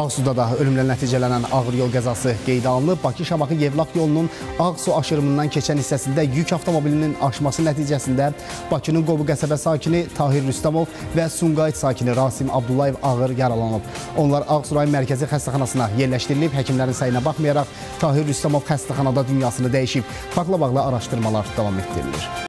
Ağsuda da ölümlə nəticələnən ağır yol qəzası qeydə alınıb. Bakı-Şamaxı Yevlaq yolunun Ağsu aşırımından keçən hissəsində yük avtomobilinin aşması nəticəsində Bakının Qobu qəsəbə sakini Tahir Rüstəmov və Sumqayıt sakini Rasim Abdullayev ağır yaralanıb. Onlar Ağsu rayon mərkəzi xəstəxanasına yerləşdirilib. Həkimlərin sayına baxmayaraq Tahir Rüstəmov xəstəxanada dünyasını dəyişib. Faktla bağlı araşdırmalar davam etdirilir.